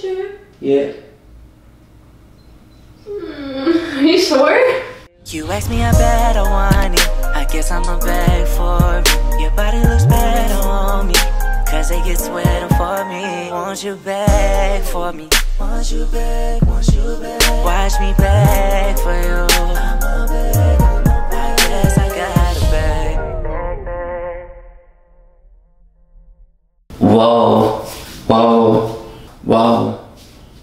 finish your hair? Yeah. Mm, are you sure? You ask me, I bet I want it. I guess I'ma beg for it. Your body looks better on me. Cause they get sweating for me. Won't you beg for me? Won't you beg? Won't you beg? Watch me beg for you. I'ma beg. I guess I gotta beg. Whoa. Whoa. Whoa.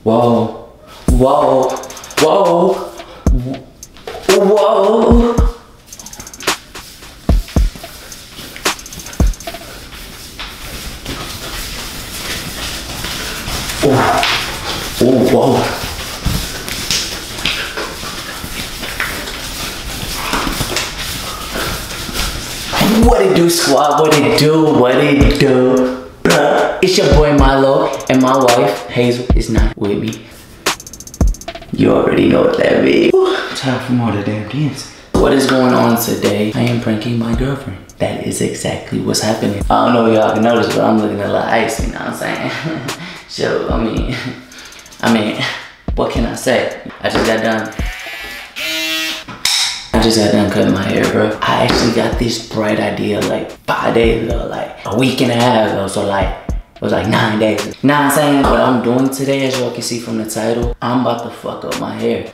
Whoa. Whoa. Whoa. Whoa. Oh, whoa. What it do, squad? What it do? Is not with me. You already know what that means. Time for more of the damn dance. What is going on today? I am pranking my girlfriend. That is exactly what's happening. I don't know if y'all can notice, but I'm looking a little icy, you know what I'm saying? so, I mean, I mean, what can I say? I just got done I just got done cutting my hair, bro. I actually got this bright idea like five days ago, like a week and a half ago. So like, was like nine days. What I'm saying? What I'm doing today, as y'all can see from the title, I'm about to fuck up my hair.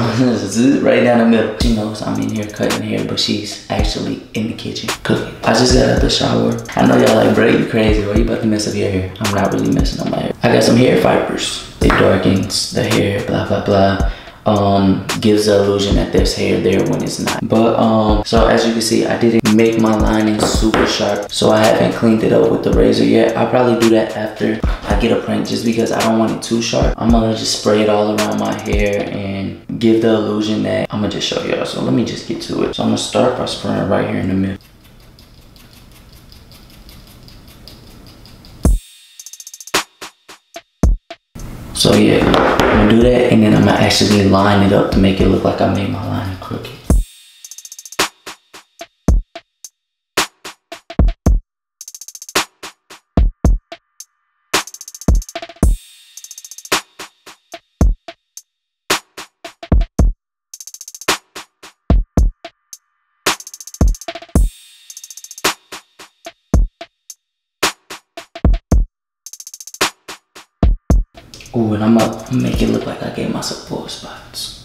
right down the middle. She knows I'm in here cutting hair, but she's actually in the kitchen cooking. I just got out the shower. I know y'all like, bro, you crazy. Why you about to mess up your hair? I'm not really messing up my hair. I got some hair fibers. It darkens the hair, blah, blah, blah. Um, gives the illusion that there's hair there when it's not. But, um, so as you can see, I didn't make my lining super sharp. So I haven't cleaned it up with the razor yet. I'll probably do that after I get a prank just because I don't want it too sharp. I'm gonna just spray it all around my hair and give the illusion that I'm gonna just show y'all. So let me just get to it. So I'm gonna start by spraying right here in the middle. So yeah, do that and then I'm gonna actually line it up to make it look like I made my line crooked. Ooh, and I'm gonna make it look like I gave myself four spots.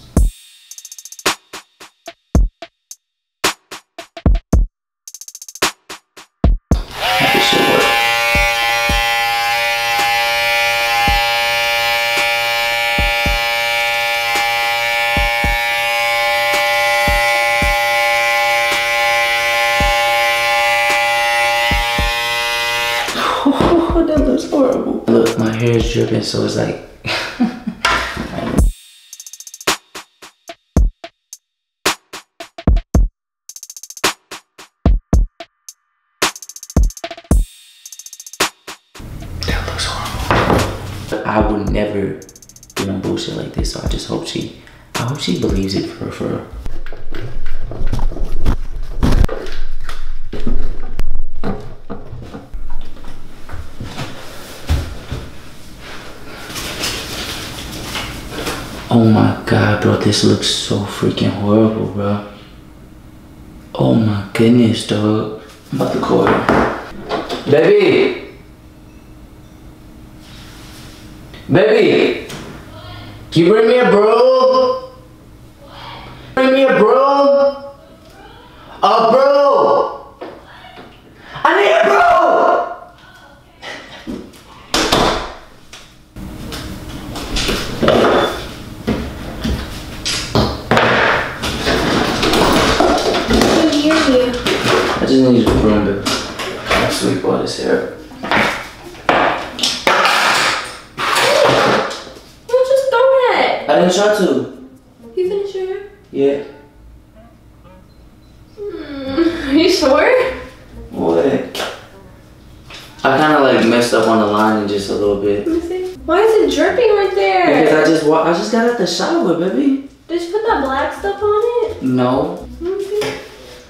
My hair is dripping, so it's like. that looks horrible. I would never do no bullshit like this, so I just hope she, I hope she believes it for for. real. Oh my god, bro, this looks so freaking horrible, bro. Oh my goodness, dog. I'm about to call her. Baby! Baby! Can you bring me a broom? Bring me a broom? A broom! I need a broom! I can hear you. I just need a broom to sweep all this hair. Well, just throw it. I didn't try to. You finish your hair? Yeah. Mm, are you sure? What? I kind of like messed up on the lining just a little bit. Let me see. Why is it dripping right there? Because? I just I just got out the shower, baby. Did you put that black stuff on it? No. Let me see.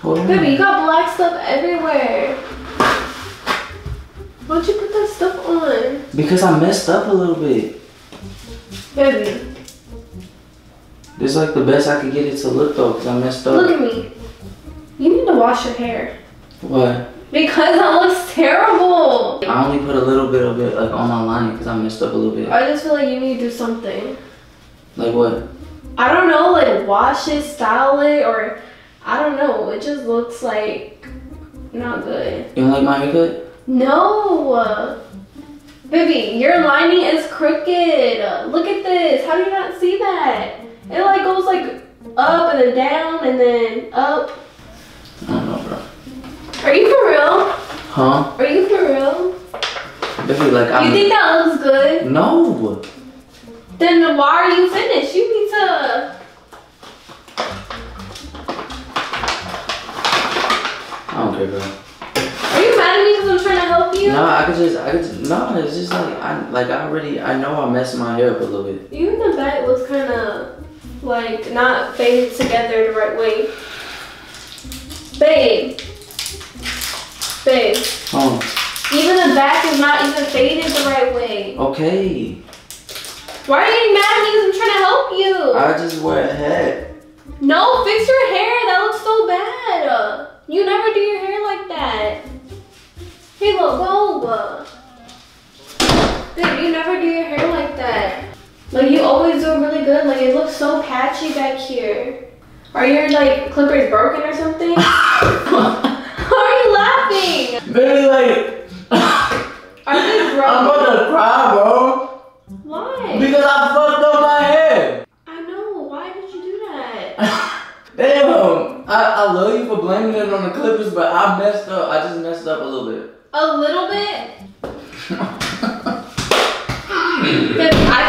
Hold on. Baby, you got black stuff everywhere. Why'd you put that stuff on? Because I messed up a little bit. Baby, This is like the best I could get it to look though, because I messed up. look at me. You need to wash your hair. What? Because that looks terrible. I only put a little bit of it like on my lining because I messed up a little bit. I just feel like you need to do something. Like what? I don't know, like wash it, style it, or I don't know. It just looks like not good. You don't like my haircut? No, baby, your lining is crooked. Look at this. How do you not see that? It like goes like up and then down and then up. I don't know, bro. Are you for real? Huh? Are you for real? Baby, like I'm. think that looks good? no. Then why are you finished? You need to. I don't care, bro. Are you mad at me because I'm trying to help you? No, I could just, I could just, no, it's just like, I, like I already, I know I messed my hair up a little bit. You in the back looks kind of like not faded together the right way. Babe. Babe. Oh, Even the back is not even faded the right way. okay. Why are you getting mad at me because I'm trying to help you? I just wear a hat. no, fix your hair. That looks so bad. You never do your hair like that. Hey, look, go. Babe, you never do your hair like that. Like, you always do really good. Like, it looks so patchy back here. Are your, like, clippers broken or something? Why are you laughing? Baby, like, Are they broken? I'm to cry, bro. Why? Because I fucked up my hair. I know. Why did you do that? Damn, I, I love you for blaming it on the Clippers, but I messed up. I just messed up a little bit. A little bit?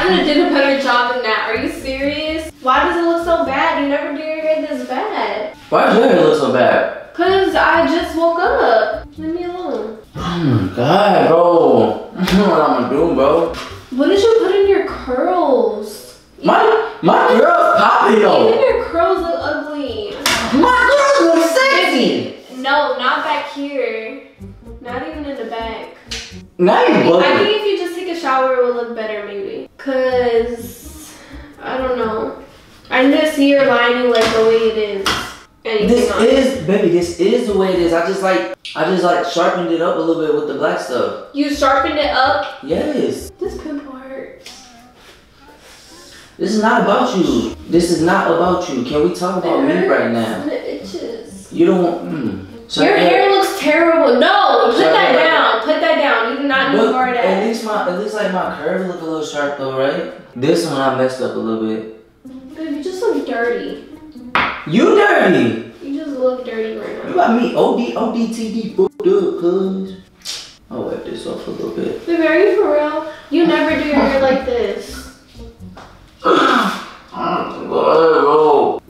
I did a better job than that. Are you serious? Why does it look so bad? You never do your hair this bad. Why does your hair look so bad? Cause I just woke up. Leave me alone. Oh my god, bro. I don't know what I'm gonna do, bro. What did you put in your curls? My my girl's poppy Even though. your curls look ugly. My girls look sexy. No, not back here. Not even in the back. Now you I think if you just take a shower, it will look better, maybe. Cause I don't know. I to see your lining like the way it is. Anything This on is, baby, this is the way it is. I just like, I just like sharpened it up a little bit with the black stuff. You sharpened it up. Yes. This pimple hurts. This is not about you. This is not about you. Can we talk about me right now? It itches. You don't, mm. So Your hair looks terrible. No, put that down. Put that down. Not But hard at least my, at least like my curve look a little sharp though, right? This one I messed up a little bit. Babe, you just look dirty. You dirty. You just look dirty right now. You got me OD, ODTD fucked up, cuz. I'll wipe this off a little bit. Baby, are you for real? You never do your hair like this.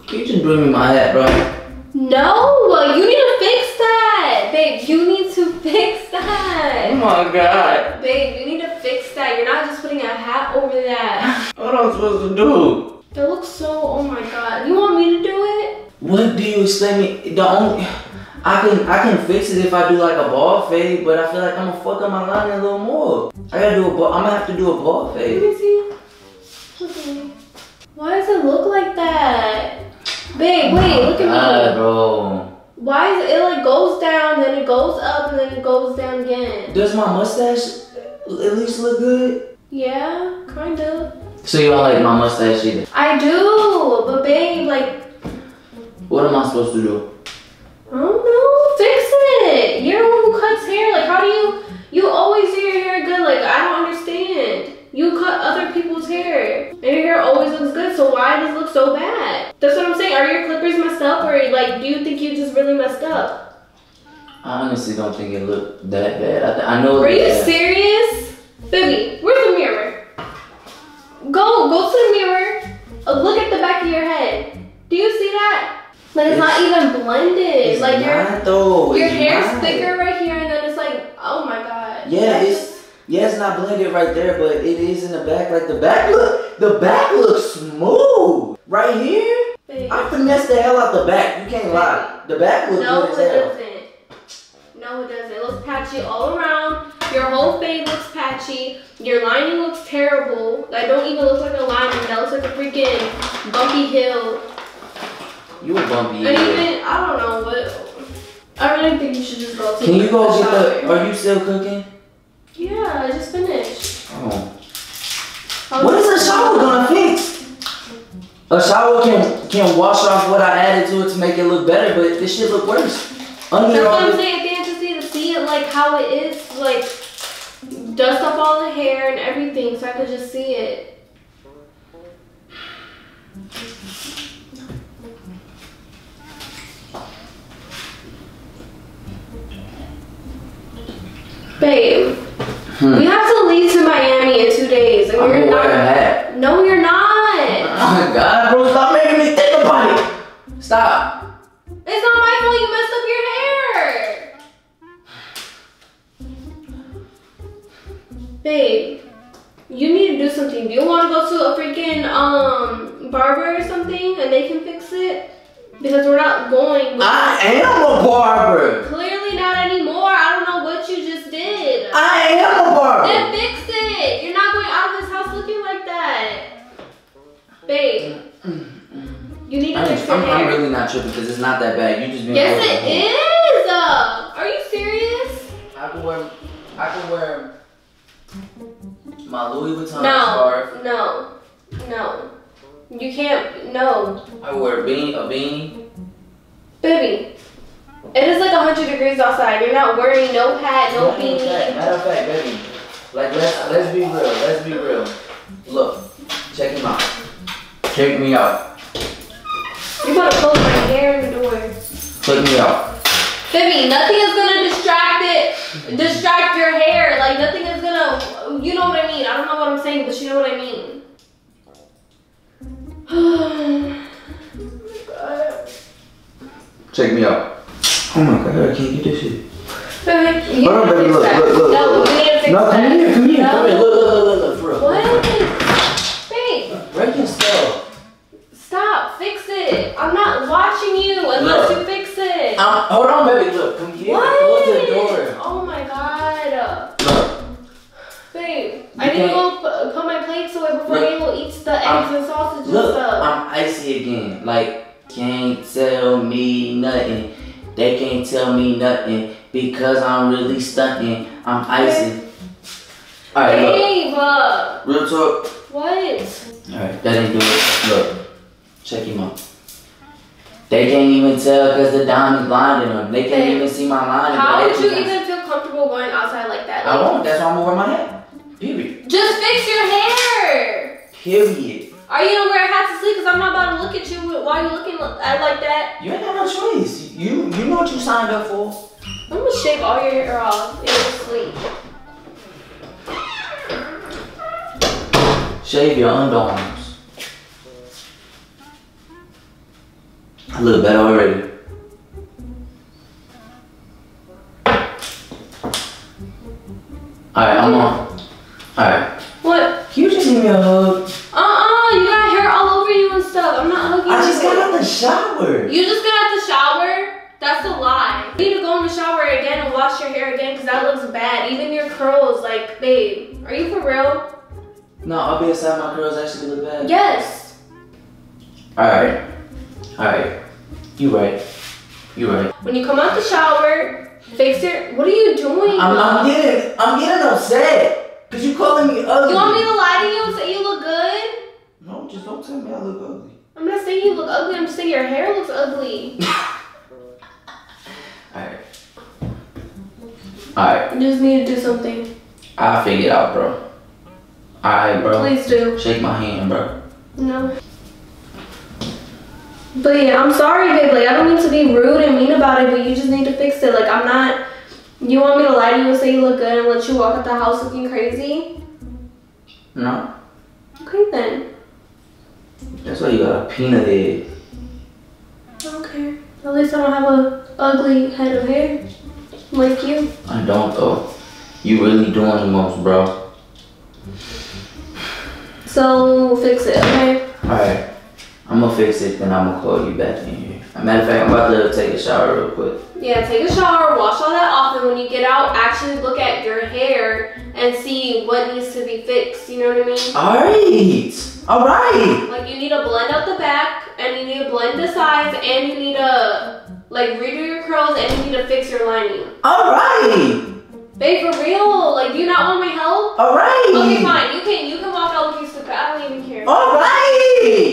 Can you just bring me my hat, bro? No, you need to fix that. Babe, you need to fix Oh that. My god. Babe, you need to fix that. You're not just putting a hat over that. What am I supposed to do? That looks so, oh my god. You want me to do it? What do you expect me? The only I can I can fix it if I do like a ball fade, but I feel like I'm gonna fuck up my line a little more. I gotta do a ball. I'm gonna have to do a ball Let fade. me see. Look at me. Why does it look like that? Babe, wait, look at God, me. bro. Why is it, it like goes down, then it goes up, and then it goes down again? Does my mustache at least look good? Yeah, kind of. So you don't like my mustache either? I do, but babe, like, What am I supposed to do? I don't know, fix it. You're the one who cuts hair. Like, how do you, you always do your hair good. Like, I don't understand. You cut other people's hair, and your hair always looks good, so why does it look so bad? That's what I'm saying. Are your clippers messed up, or like, do you think you just really messed up? I honestly don't think it looked that bad. I, I know. Are you bad. serious? Baby, where's the mirror? Go, go to the mirror. Uh, look at the back of your head. Do you see that? Like it's, not even blended. It's like your though. your It's hair's not. thicker right here, and then it's like, oh my god. Yeah, it's yeah, it's not blended right there, but it is in the back. Like the back look, the back looks smooth right here. big. I finessed the hell out the back. You can't lie. The back looks No, good it as hell. doesn't. No, it doesn't. It looks patchy all around. Your whole fade looks patchy. Your lining looks terrible. That don't even look like a lining. That looks like a freaking bumpy hill. You a bumpy. And even I don't know what. I really think you should just go. Can you go get the? Are you still cooking? Yeah, I just finished. Oh. I was What is a shower gonna fix? A shower can can wash off what I added to it to make it look better, but this shit look worse. Under That's what I'm the, saying. I think I just need to see it like how it is, like dust off all the hair and everything, so I could just see it. Babe, Hmm. we have to leave to Miami in two days, and I'm you're gonna wear a not. hat. No, you're not. Oh my god, bro, stop making me think about it. Stop. It's not my fault you messed up your hair. Babe, you need to do something. Do you want to go to a freaking um barber or something and they can fix it? Because we're not going. With I am a barber. Clearly not anymore. I don't know what you just did. I am a then barber. fix it. You're not going out of this house looking like that. Babe, you need to I'm, fix your I'm, hair. I'm really not tripping because it's not that bad. You just been Yes, over it here. is. Uh, are you serious? I can wear I can wear my Louis Vuitton No, scarf. no, no. You can't. No, I wear a beanie, a beanie. baby. It is like 100 degrees outside. You're not wearing no hat, no beanie. matter of fact, baby. Like let's let's be real. Let's be real. Look, check him out. Check me out. You gotta close my hair in the door. Check me out. Baby, nothing is gonna distract it, distract your hair. Like nothing is gonna, you know what I mean. I don't know what I'm saying, but you know what I mean. Oh God. Check me out. Oh my god, I can't get this shit. Baby, you Hold on, need to baby, look, look, look, No, look. we need to fix No, come here, come here, No. come here. Look, look, look, look, look, for real. What? Babe, Break your stuff. stop. Fix it. I'm not watching you unless Look. you fix it. Um, hold on, baby. Look, come here. what? Close the door. Oh my god. Look, Babe, You I need to go put, put my plates away before Look. Angel eats the eggs and sausage and look. I'm icy again. Like, can't tell me nothing. They can't tell me nothing because I'm really stunting. I'm icy. Alright, look. Babe, uh, Real talk. what? Alright, that ain't do it. Look, check him out. They can't even tell because the diamond blinding them. They can't even see my line. How would you even feel comfortable going outside like that? I Like, won't. That's why I'm gonna wear my hat. Period. just fix your hair. Period. Are you gonna wear a hat to sleep? Cause I'm not about to look at you while you're looking at like that. You ain't got no choice. You you know what you signed up for. I'm gonna shave all your hair off your sleep. Shave your underarms. I look better already. Alright, I'm on. Alright. What? Can you just give me a hug? Got out the shower. You just got out the shower? That's a lie. You need to go in the shower again and wash your hair again because that looks bad. Even your curls, like, babe. Are you for real? No, I'll be inside my curls actually look bad. Yes. Alright. Alright. You right. You right. When you come out the shower, fix your. What are you doing? I'm, I'm getting I'm getting upset. Cause you calling me ugly. You want me to lie to you and say you look good? No, just don't tell me I look ugly. I'm not saying you look ugly. I'm just saying your hair looks ugly. Alright. Alright. You just need to do something. I'll figure it out, bro. Alright, bro. Please do. Shake my hand, bro. No. But yeah, I'm sorry, babe. Like, I don't mean to be rude and mean about it, but you just need to fix it. Like, I'm not. You want me to lie to you and say you look good and let you walk out the house looking crazy? No? Okay, then. That's why you got a peanut head. Okay. At least I don't have a ugly head of hair like you. I don't though. You really doing the most, bro. So fix it, okay? Alright. I'm gonna fix it, then I'm gonna call you back in here. Matter of fact, I'm about to take a shower real quick. Yeah, take a shower, wash all that off, and when you get out, actually look at your hair and see what needs to be fixed. You know what I mean? Alright. Alright. Like you need to blend out the back, and you need to blend the sides, and you need to like redo your curls, and you need to fix your lining. Alright. Babe, for real? Like, do you not want my help? Alright. Okay, fine. You can you can walk out looking stupid. I don't even care. Alright.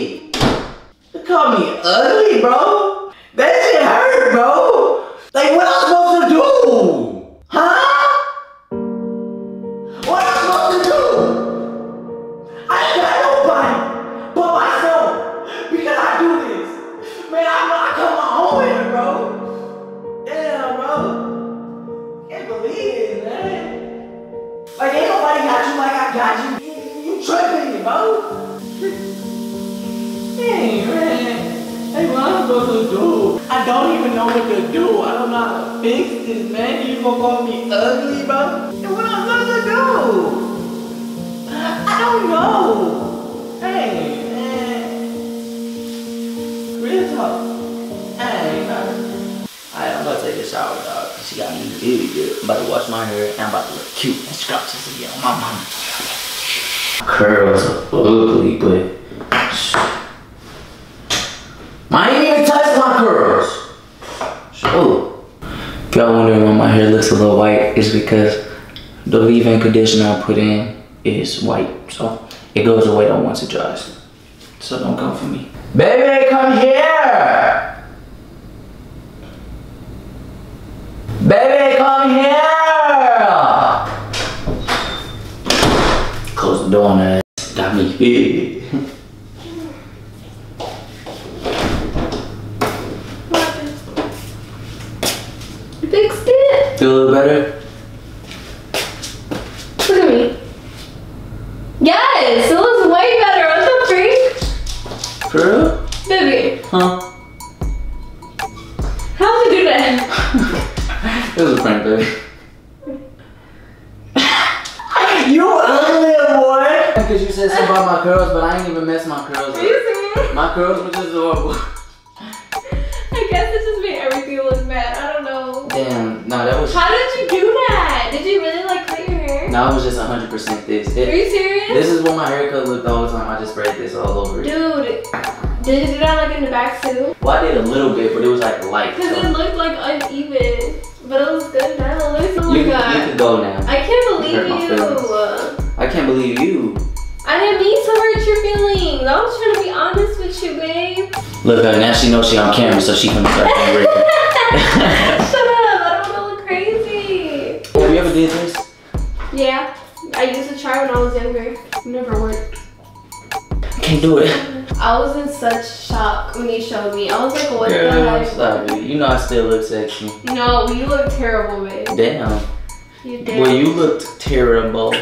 You call me ugly, bro. That shit hurt, bro. Like, what I'm supposed to do? Huh? Man. Hey, what am I supposed to do? I don't even know what to do. I don't know how to fix this, man. You gonna call me ugly, bro? Hey, what am I supposed to do? I don't know. Hey, man. Real talk. Hey, man. Alright, I'm gonna take a shower, dog. She got me really good. I'm about to wash my hair and I'm about to look cute and scrumptious again on my mama. Curls are ugly, but I ain't even touched my curls. So, if y'all wondering why my hair looks a little white, it's because the leave-in conditioner I put in is white. So, it goes away though once it dries. So don't come for me. Baby, come here! Baby, come here! Close the door on that. Got me. You fixed it. Feel a little better? Cut your? No, it was just 100% this. Are you serious? this is what my haircut looked all the time. I just sprayed this all over it. Dude, did you do that like in the back too? Well, I did a little bit, but it was like light. Because So. it looked like uneven. But it was good now. Look, oh my You, you can go now. I can't believe my you. I can't believe you. I didn't mean to hurt your feelings. I was trying to be honest with you, babe. Look, her now she knows she on camera, so she can start Yeah. I used to try when I was younger. Never worked. I can't do it. I was in such shock when you showed me. I was like, what the heck? stop it. You know I still look sexy. No, you look terrible, babe. Damn. You did. Well, you looked terrible.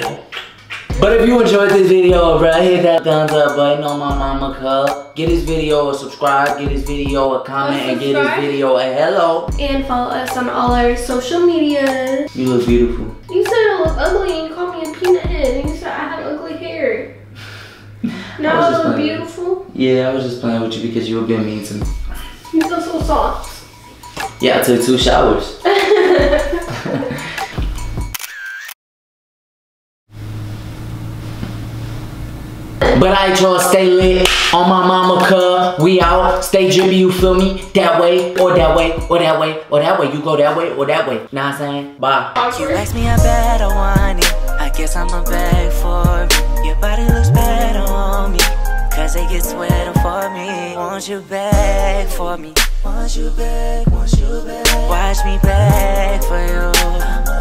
But if you enjoyed this video, bro, hit that thumbs up button on my mama cup. Get this video a subscribe, get this video a comment, and get this video a hello. And follow us on all our social media. You look beautiful. You said I look ugly and you called me a peanut head and you said I had ugly hair. Now was I look beautiful. Yeah, I was just playing with you because you were being mean to me. You feel so soft. Yeah, I took two showers. But I just stay lit on my mama cup. We out, stay drippy, you feel me? That way, or that way, or that way, or that way. You go that way, or that way. Know what I'm saying? Bye. You ask me, I bet I want it. I guess I'ma beg for it. Your body looks better on me. Cause they get sweating for me. Won't you beg for me? Won't you beg? Won't you beg? Watch me beg for you.